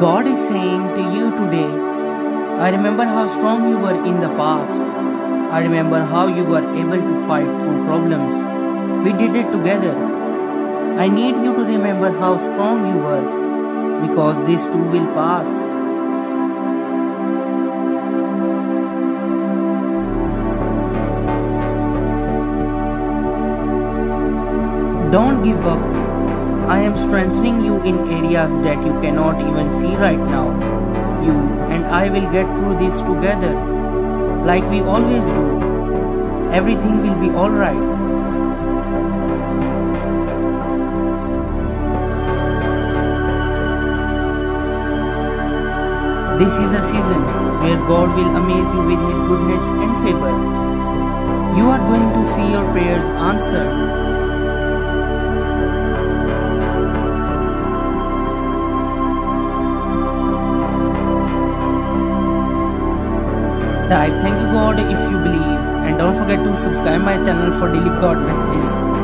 God is saying to you today, I remember how strong you were in the past. I remember how you were able to fight through problems. We did it together. I need you to remember how strong you were because this too will pass. Don't give up. I am strengthening you in areas that you cannot even see right now. You and I will get through this together, like we always do. Everything will be alright. This is a season where God will amaze you with His goodness and favor. You are going to see your prayers answered. Type thank you God if you believe and don't forget to subscribe my channel for daily God messages.